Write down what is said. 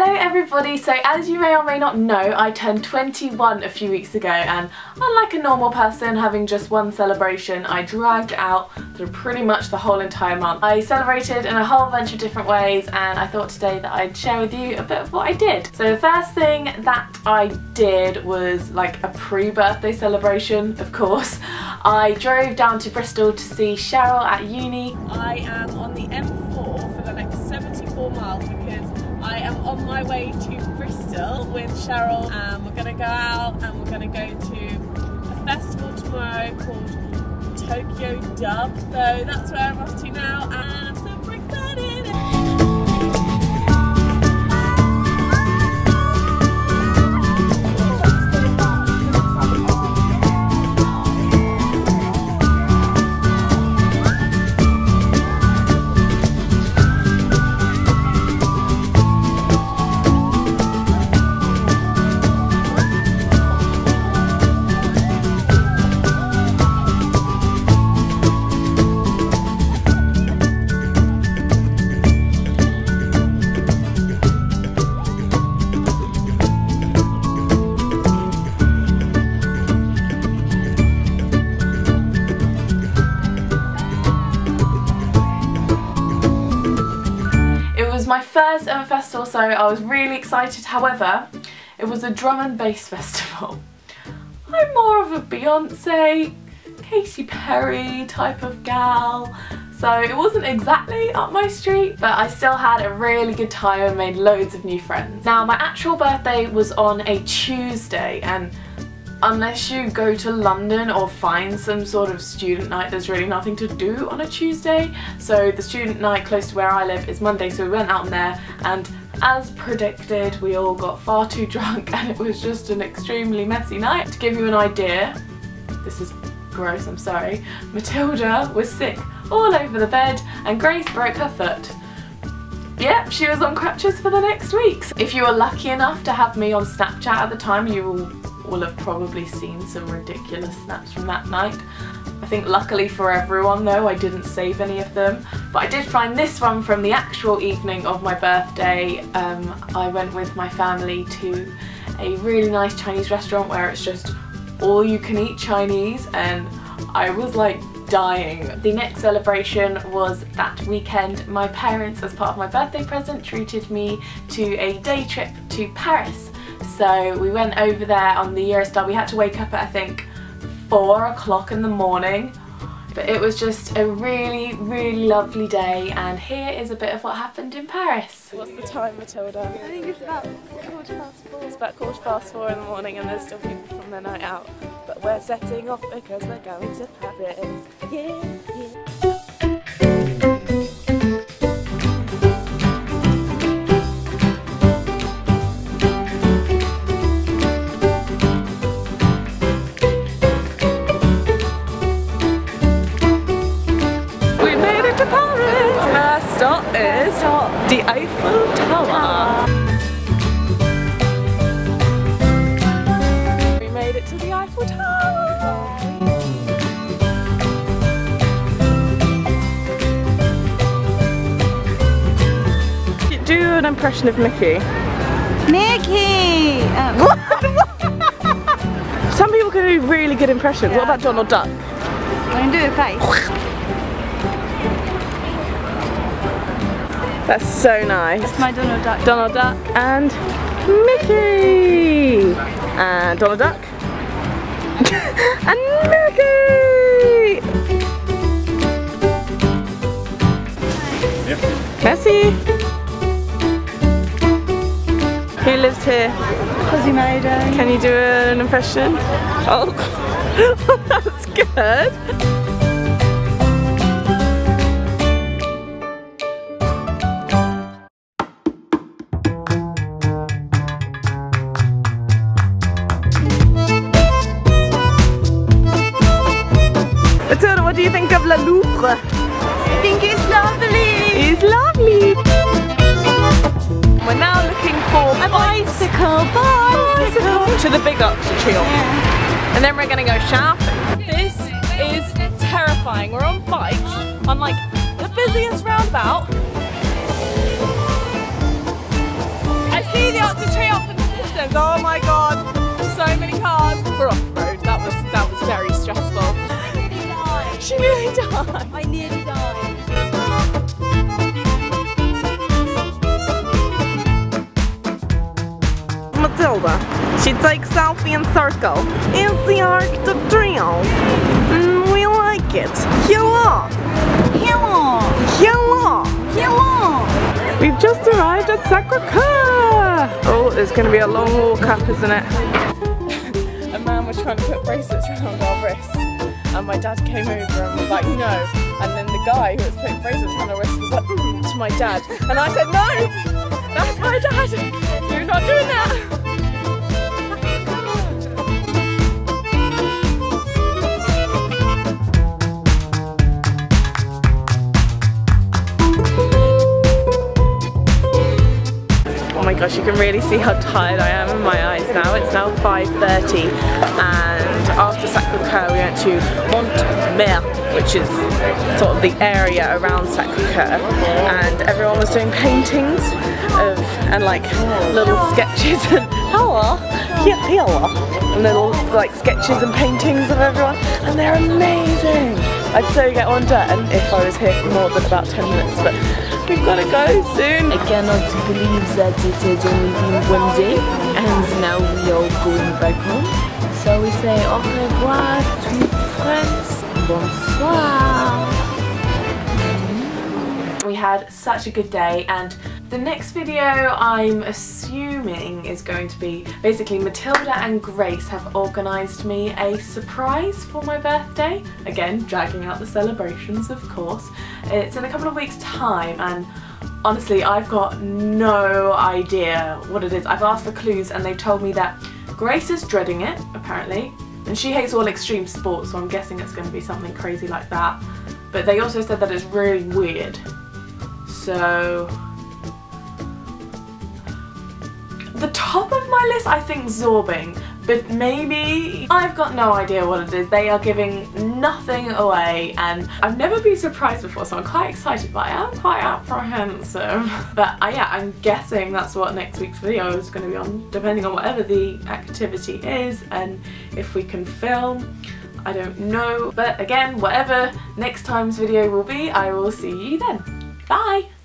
Hello everybody, so as you may or may not know, I turned 21 a few weeks ago and unlike a normal person having just one celebration, I dragged out through pretty much the whole entire month. I celebrated in a whole bunch of different ways and I thought today that I'd share with you a bit of what I did. So the first thing that I did was like a pre-birthday celebration, of course. I drove down to Bristol to see Cheryl at uni. I am on the M4 for the next 74 miles because I am on my way to Bristol with Cheryl and we're going to go out and we're going to go to a festival tomorrow called Tokyo Dub. So that's where I'm off to now and my first ever festival so I was really excited however it was a drum and bass festival. I'm more of a Beyonce, Katy Perry type of gal so it wasn't exactly up my street but I still had a really good time and made loads of new friends. Now my actual birthday was on a Tuesday and unless you go to London or find some sort of student night there's really nothing to do on a Tuesday so the student night close to where I live is Monday so we went out there and as predicted we all got far too drunk and it was just an extremely messy night. To give you an idea, this is gross I'm sorry, Matilda was sick all over the bed and Grace broke her foot. Yep, she was on crutches for the next week. If you were lucky enough to have me on Snapchat at the time you will will have probably seen some ridiculous snaps from that night. I think luckily for everyone though I didn't save any of them but I did find this one from the actual evening of my birthday. Um, I went with my family to a really nice Chinese restaurant where it's just all you can eat Chinese and I was like dying. The next celebration was that weekend. My parents, as part of my birthday present, treated me to a day trip to Paris so we went over there on the Eurostar. We had to wake up at I think four o'clock in the morning. But it was just a really, really lovely day and here is a bit of what happened in Paris. What's the time, Matilda? I think it's about quarter past four. It's about quarter past four in the morning and there's still people from their night out. But we're setting off because we're going to Paris. Yeah, yeah. The Eiffel Tower. We made it to the Eiffel Tower. Do an impression of Mickey. Mickey! Um. Some people can do really good impressions. Yeah. What about Donald Duck? I can do a face. That's so nice. That's my Donald Duck. Donald Duck and Mickey. And Donald Duck. and Mickey. Cassie. Who lives here? Quasimodo. Can you do an impression? Oh, that's good. Do you think of La Louvre? I think it's lovely. It's lovely. We're now looking for a bicycle, bicycle. To the big ox trail. Yeah. And then we're going to go shopping. This is terrifying. We're on bikes on like the busiest roundabout. I've Oh my god, so many died. I nearly died. Matilda, she takes selfie in circle. Is the Arc de Triomphe? Mm, we like it. Hello, Hello. hello. Hello. We've just arrived at Sacre-Cœur. Oh, it's going to be a long walk up, isn't it? a man was trying to put bracelets around our wrists, and my dad came over and was like, no. And then the guy who was putting bracelets on our wrists was like, mm, to my dad. And I said, no, that's my dad. You're not doing that. Oh my gosh, you can really see how tired I am in my eyes now. It's now 5.30 and after Sacre-Cœur we went to Montmartre, which is sort of the area around Sacre-Cœur and everyone was doing paintings of and like little sketches and and little like sketches and paintings of everyone and they're amazing. I'd so get on to it and if I was here for more than about 10 minutes but we've got to go soon. Again I cannot believe that it has only been one day and now we are going back home. Say au revoir to France. Bonsoir. We had such a good day and the next video I'm assuming is going to be basically Matilda and Grace have organised me a surprise for my birthday. Again, dragging out the celebrations of course. It's in a couple of weeks time and honestly I've got no idea what it is. I've asked for clues and they've told me that Grace is dreading it apparently and she hates all extreme sports so I'm guessing it's going to be something crazy like that. But they also said that it's really weird. So the top of my list I think Zorbing but maybe I've got no idea what it is. They are giving nothing away and I've never been surprised before so I'm quite excited but I am quite apprehensive. But uh, yeah I'm guessing that's what next week's video is going to be on depending on whatever the activity is and if we can film I don't know. But again whatever next time's video will be I will see you then. Bye